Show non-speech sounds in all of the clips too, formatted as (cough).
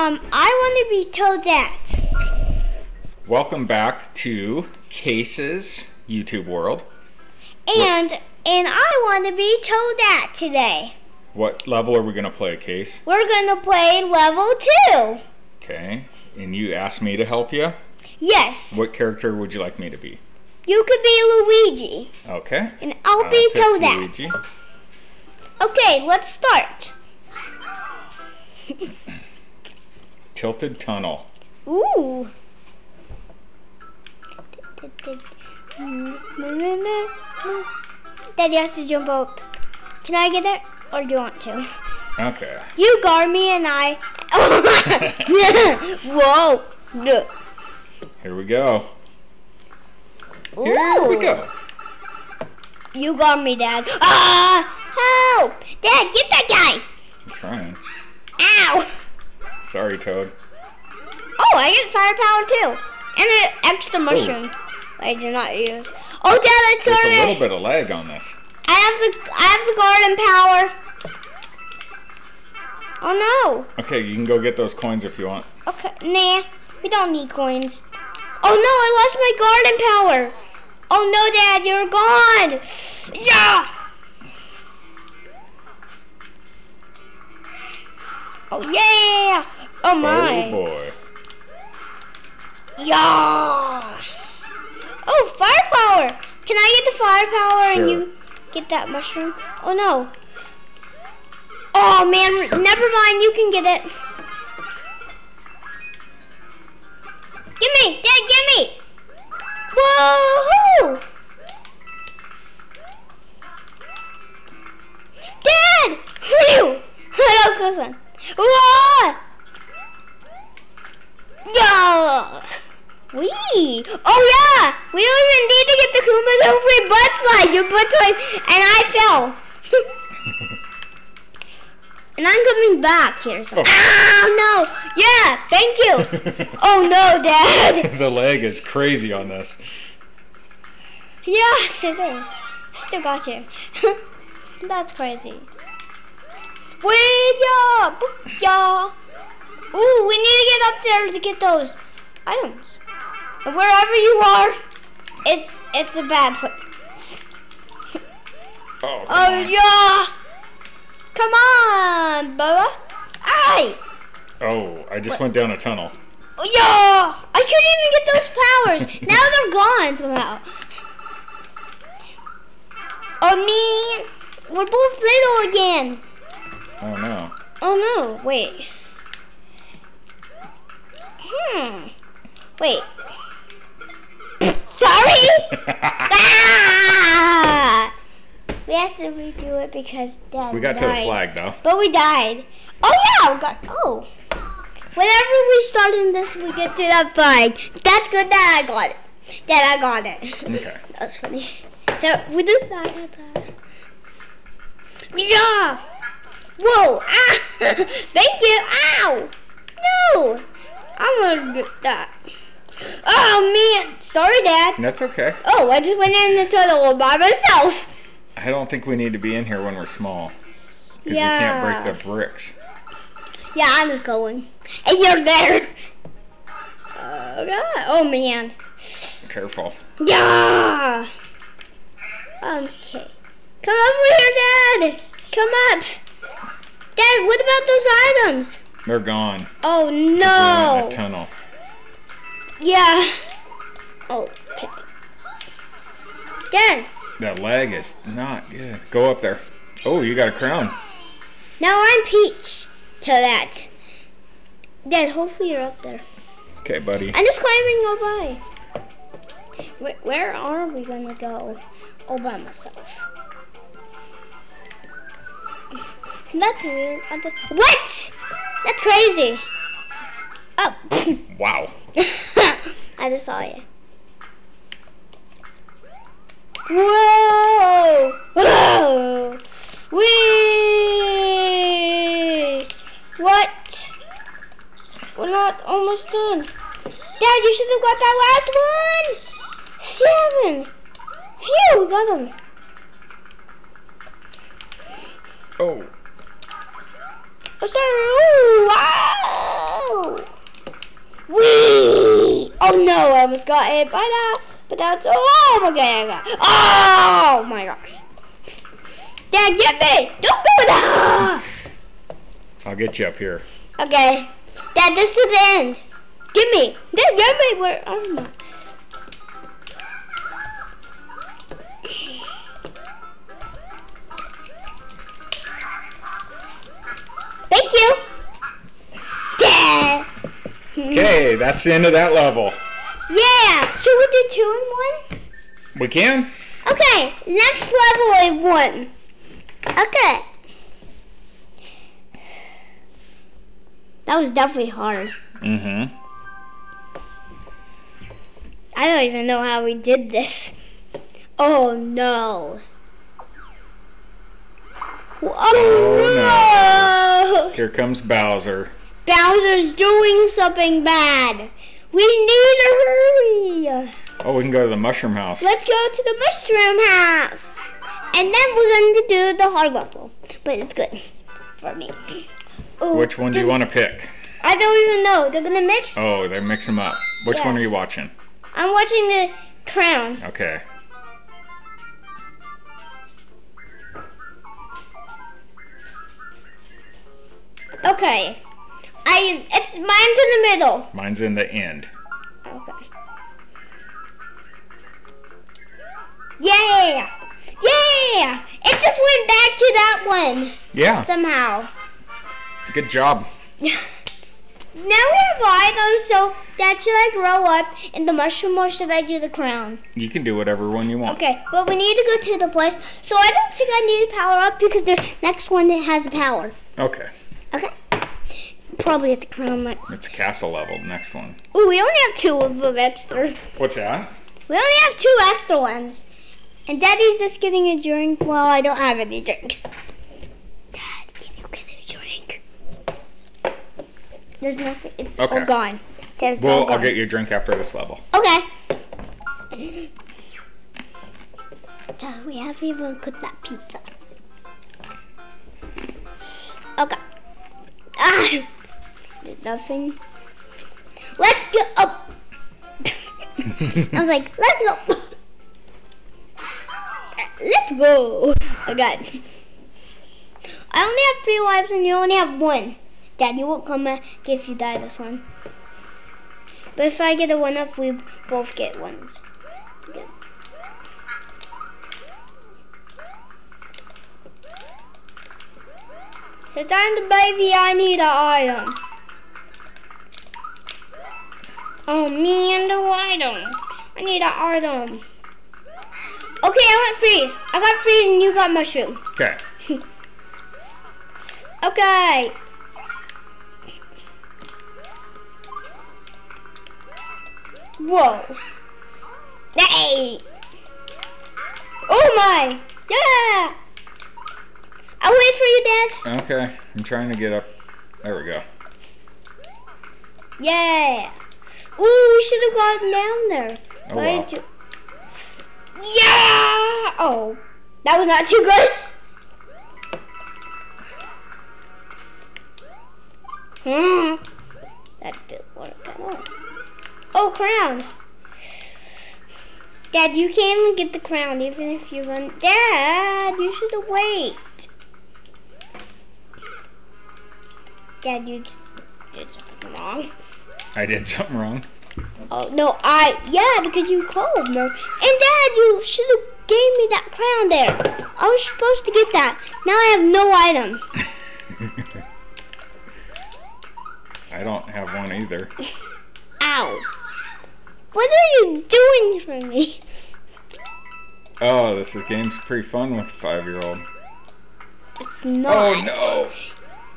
Um, I want to be Toadette. Welcome back to Case's YouTube World. And and I want to be Toadette today. What level are we going to play, Case? We're gonna play level two. Okay. And you asked me to help you. Yes. What character would you like me to be? You could be Luigi, Okay. and I'll I'll be Toadette. Luigi. Okay, let's start. (laughs) Tilted Tunnel. Ooh. Daddy has to jump up. Can I get it? Or do you want to? Okay. You guard me and I. (laughs) (laughs) Whoa. Here we go. Here we go. You got me, Dad. Ah! Help! Dad, get that guy! I'm trying. Ow! Sorry, Toad. Oh, I get firepower too. And an extra oh. mushroom. I did not use. Oh, Dad, I There's a started. little bit of lag on this. I have the I have the garden power. Oh no. Okay, you can go get those coins if you want. Okay, nah. We don't need coins. Oh no, I lost my garden power. Oh no, Dad, you're gone. Yeah. Oh yeah. Oh, oh my. Oh boy. Yeah. Oh, firepower. Can I get the firepower Sure. and you get that mushroom? Oh no. Oh man, never mind. You can get it. Give me, Dad. Give me. Whoa! Dad! Phew! (laughs) that was close one. Whoa! Yeah! Oh yeah! We don't even need to get the Koopas over your butt slide. Your butt slide, and I fell. (laughs) and I'm coming back here. So. Oh. Oh no! Yeah, thank you. (laughs) oh no, Dad. (laughs) the lag is crazy on this. Yes, it is. I still got you. That's crazy. Wait, boop, yeah. Ooh, we need to get up there to get those items. Wherever you are, it's it's a bad place. Oh, (laughs) come Oh on. yeah! Come on, Bubba. Aye! Oh, I just went down a tunnel. Oh, yeah! I couldn't even get those powers. (laughs) now they're gone somehow. Oh me! we're both little again. Oh no. Oh no, wait. Hmm. Wait. Sorry? (laughs) ah! We have to redo it because Dad we got to the flag though. But we died. Oh yeah, we got oh. Whenever we start in this, we get to that flag. That's good that I got it. That I got it. (laughs) Okay. That was funny. That we just died at that. Yeah. Whoa. Ah. (laughs) Thank you. Ow. No. I'm gonna get that. Oh man. Sorry, Dad. That's okay. Oh, I just went in the tunnel by myself. I don't think we need to be in here when we're small. Because Yeah. we can't break the bricks. Yeah, I'm just going. And you're there. Oh god. Oh man. Careful. Yeah. Okay. Come over here, Dad. Come up. Dad, what about those items? They're gone. Oh no. tunnel. Yeah. Okay. Dad, That lag is not good. Go up there. Oh, you got a crown. now I'm Peach to that. Dad, hopefully you're up there. Okay, buddy. I'm just climbing all by. Where, where are we gonna go? All by myself. That's weird. I don't- What? That's crazy. Oh. (laughs) Wow. I just saw you. Whoa! Whoa! Wee! What? We're not almost done. Dad, you should have got that last one! Seven! Phew, we got him. Oh, Oh, sorry. Ooh, Oh no, I almost got hit by that. But that's oh my god. Oh my gosh. Dad, get me! Don't go there! I'll get you up here. Okay. Dad, this is the end. Get me. Dad, get me. Where am I? That's the end of that level. Yeah. Should we do two in one? We can? Okay. Next level in one. Okay. That was definitely hard. Mm-hmm. I don't even know how we did this. Oh no. Oh, no. Here comes Bowser. Bowser's doing something bad. We need to hurry. Oh, we can go to the mushroom house. Let's go to the mushroom house. And then we're going to do the hard level. But it's good for me. Ooh, Which one do you want to pick? I don't even know. They're going to mix. Oh, they mix them up. Which Yeah. one are you watching? I'm watching the crown. Okay. Okay. I it's mine's in the middle. Mine's in the end. Okay. Yeah! Yeah! It just went back to that one Yeah, somehow. good job. (laughs) Now we have items, so Dad, should I grow up in the mushroom or should I do the crown? You can do whatever one you want. Okay, but we need to go to the place. So I don't think I need to power up because the next one has a power. Okay. Okay. Probably at the crown next. It's castle level, the next one. Ooh, we only have two of them extra. What's that? We only have two extra ones. And Daddy's just getting a drink while I don't have any drinks. Dad, can you get a drink? There's nothing. It's Okay. all gone. It's all Well, gone. I'll get you a drink after this level. Okay. Dad, we haven't even cooked that pizza. Nothing. Let's go. Oh. (laughs) I was like, let's go. Let's go. Oh, okay. I only have three lives and you only have one. Dad, you won't come back if you die this one. But if I get a one up, we both get ones. Okay. So time to baby, I need an item. Oh man, the item. I need an item. Okay, I want freeze. I got freeze and you got mushroom. Okay. (laughs) Okay. Whoa. Hey. Oh my. Yeah. I'll wait for you, Dad. Okay. I'm trying to get up. There we go. Yeah. Ooh, we should have gone down there. Oh, did you- Yeah. Oh, that was not too good. Hmm. That didn't work at all. Oh, crown. Dad, you can't even get the crown even if you run. Dad, you should have wait. Dad, you just did something wrong. I did something wrong. Oh no, I yeah because you called me. And Dad, you should have gave me that crown there. I was supposed to get that. Now I have no item. (laughs) I don't have one either. Ow! What are you doing for me? Oh, this is- game's pretty fun with a five-year-old. It's not. Oh no!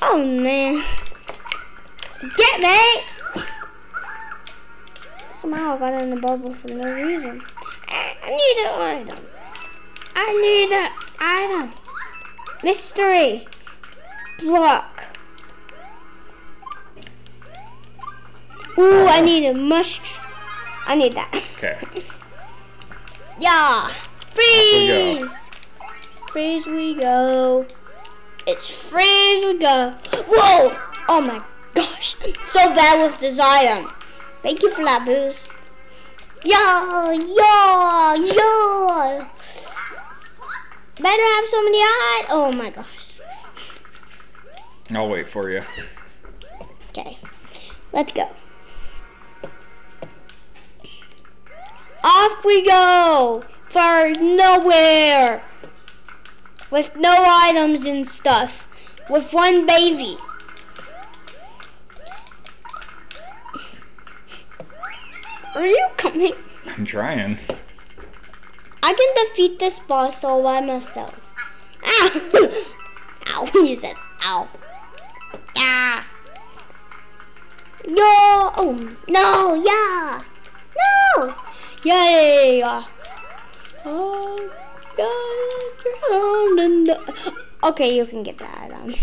Oh man. Get me! Somehow I got in the bubble for no reason. I I need an item. I need an item. Mystery. Block. Ooh, I need a mush. I need that. Okay. (laughs) Yeah. Freeze. Freeze we go. It's freeze we go. Whoa! Oh my gosh. I'm so bad with this item. Thank you for that boost. Yo, yo, yo. Better have somebody hide. Oh my gosh. I'll wait for you. Okay, let's go. Off we go for nowhere with no items and stuff with one baby. Are you coming? I'm trying. I can defeat this boss all by myself. Ow! (laughs) ow, you said ow. Yeah. No! Oh, no, yeah! No! Yeah! Oh, God, drowned in the- Okay, you can get that. Um,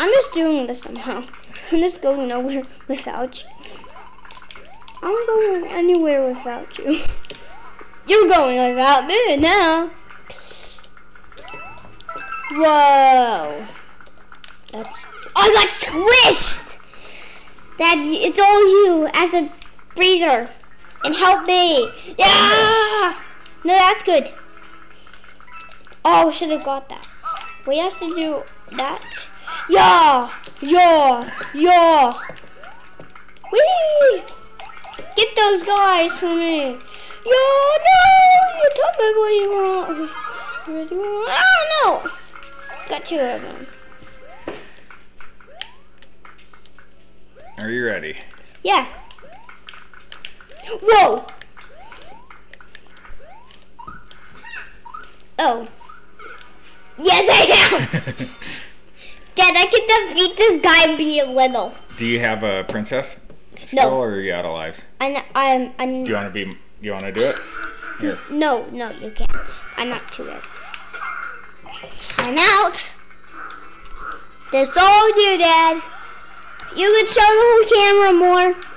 I'm just doing this somehow. (laughs) I'm just going nowhere without you. I'm going anywhere without you. (laughs) You're going without me now. Whoa. That's. I got squished! Dad, it's all you as a freezer. And help me. Yeah! No, that's good. Oh, should have got that. We have to do that. Yeah! Yeah! Yeah! Whee! Get those guys for me. Yo, no! You told me what you want. What do you want? Oh, no! Got two of them. Are you ready? Yeah. Whoa! Oh. Yes, I am! (laughs) Dad, I can defeat this guy and be a little. Do you have a princess? No. Or are you out of lives? I'm, I'm, I'm, Do you want to be? Do You want to do it? Here. no, no, you can't. I'm not too good. I'm out. That's all you, Dad. You can show the whole camera more.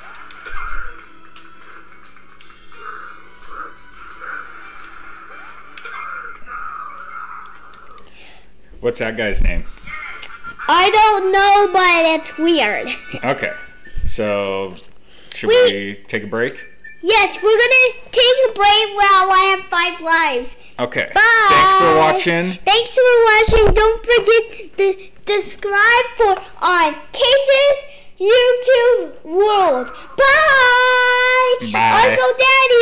What's that guy's name? I don't know, but it's weird. (laughs) Okay. So, should We- we take a break? yes, we're gonna take a break while I have five lives. Okay. Bye. Thanks for watching. Thanks for watching. Don't forget to subscribe for on Case's YouTube World. Bye. Bye. Also, Daddy.